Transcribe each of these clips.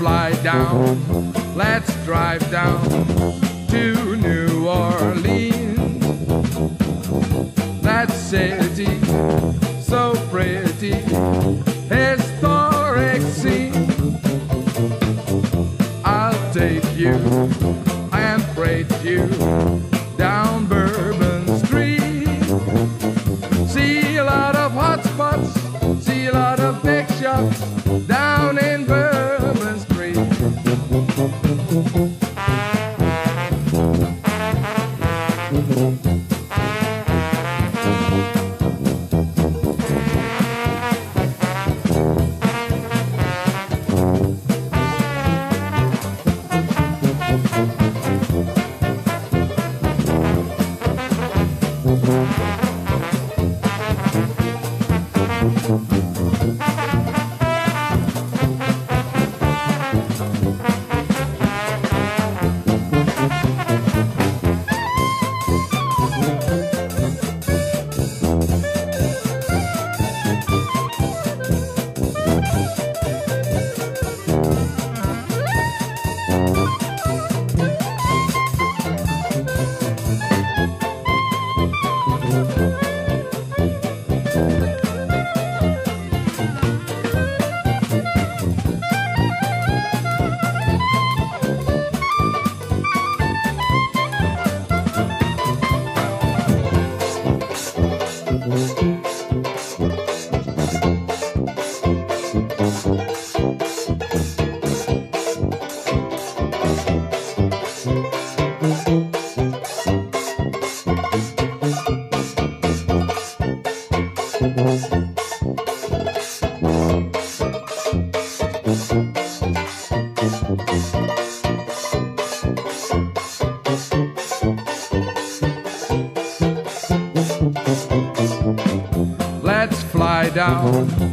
fly down. Let's drive down to New Orleans. That city, so pretty, historic scene. I'll take you and braid you. Oh.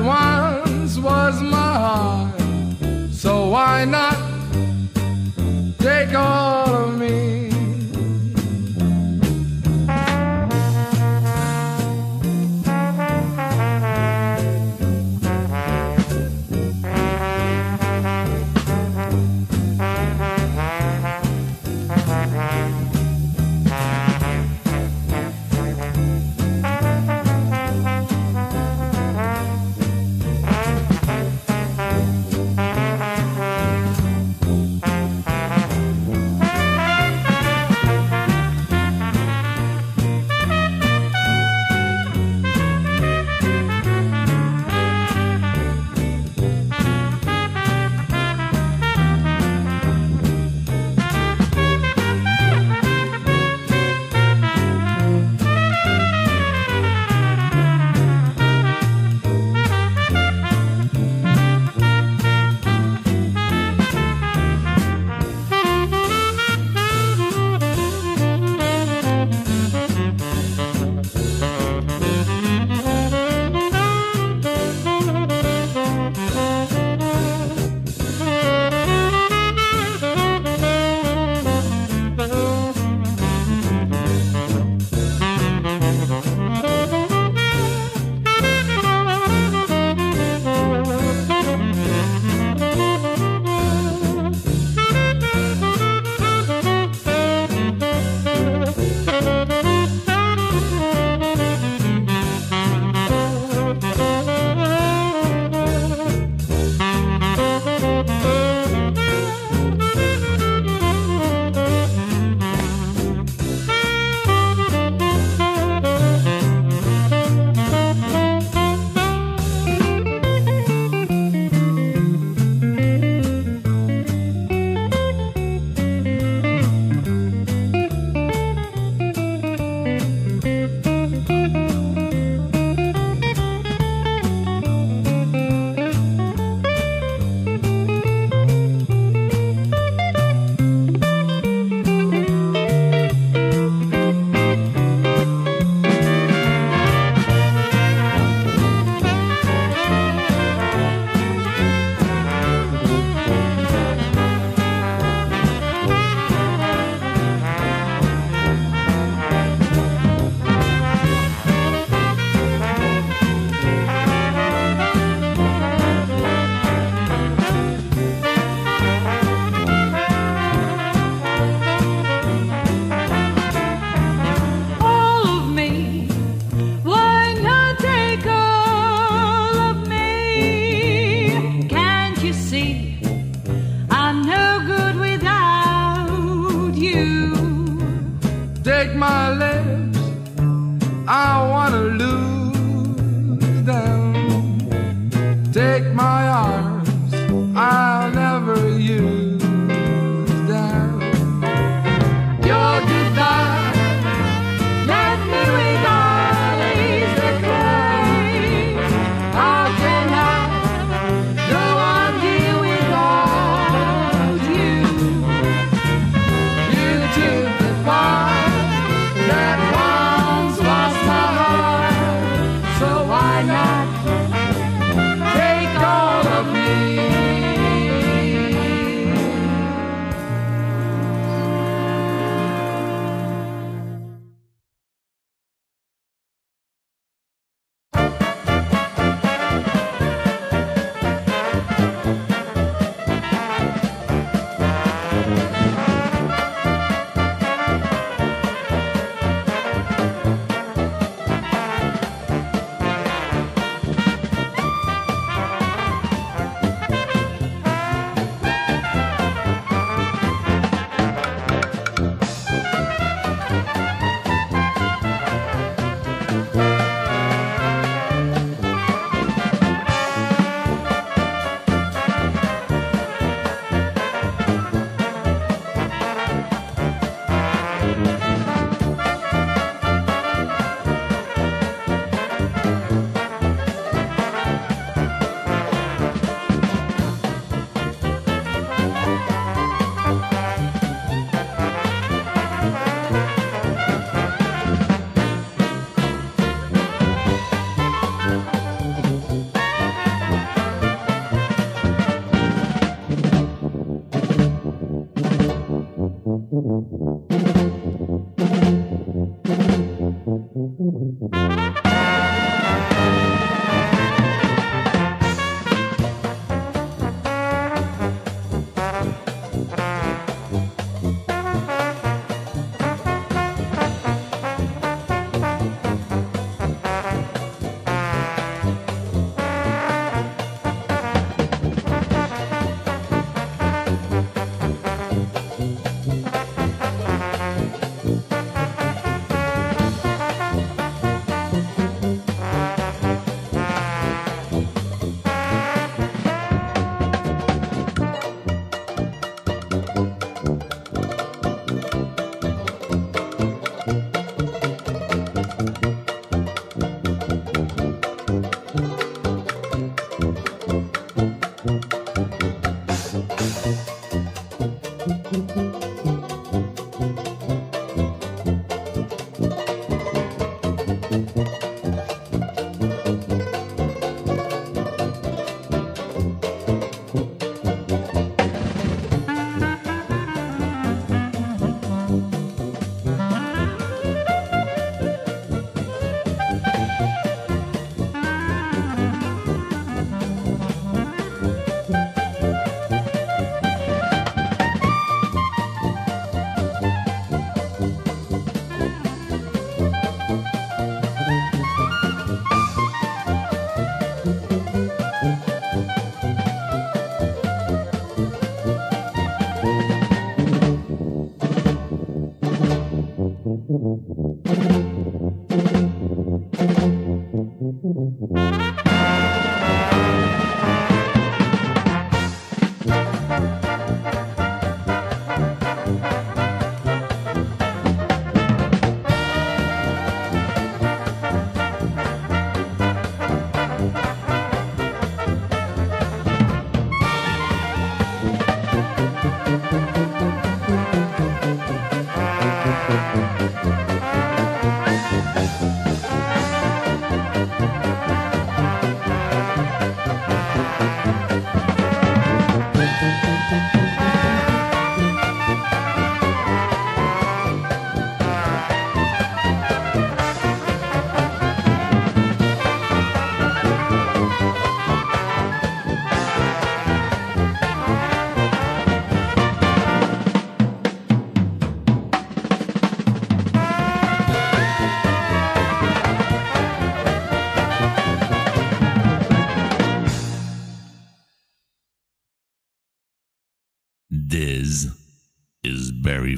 once was my heart. So why not take all?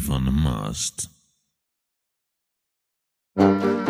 Barry van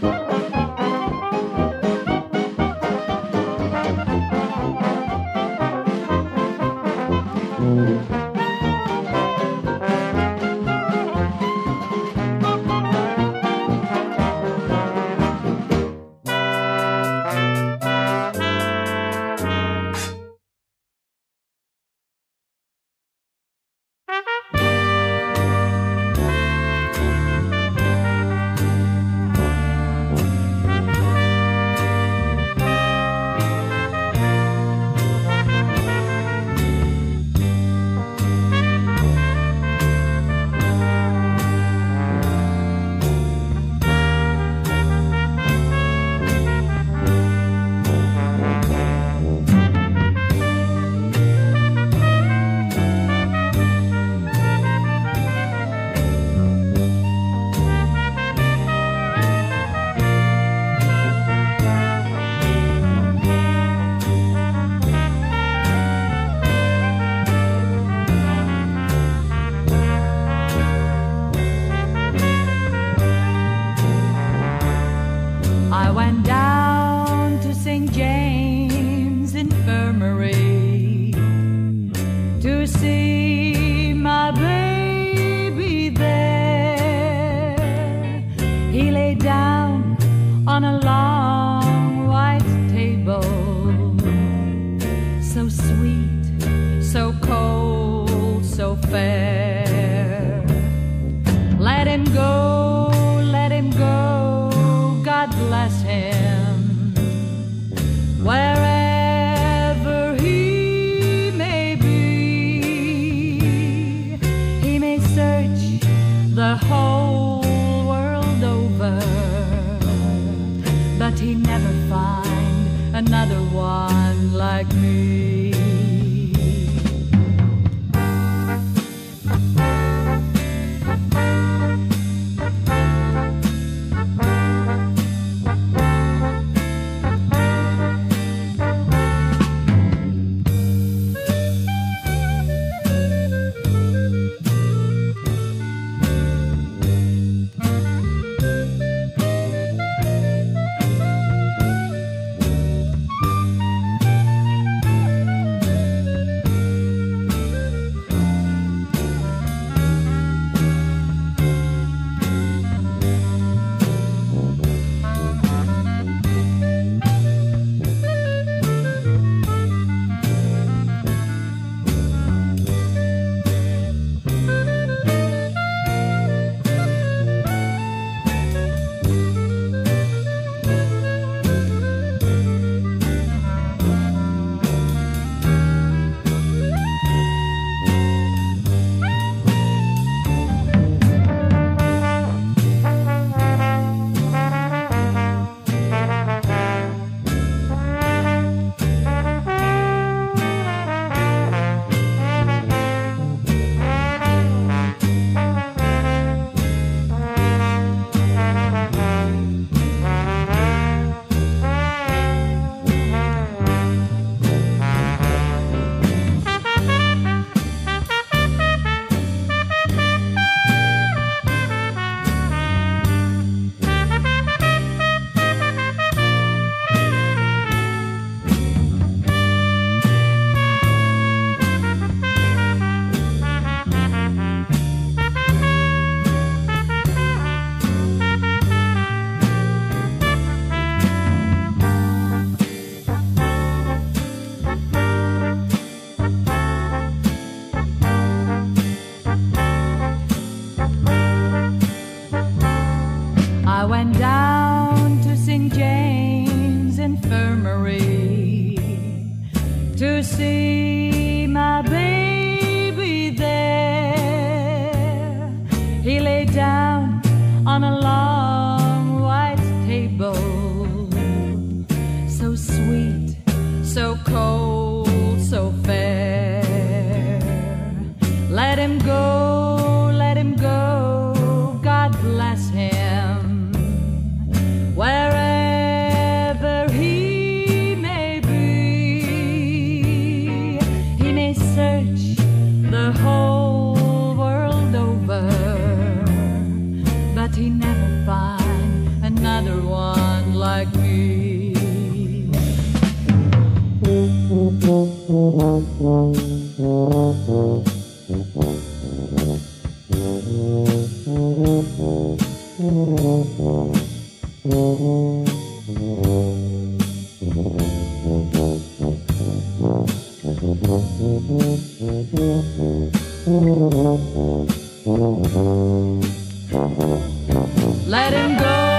der Mast. Let him go,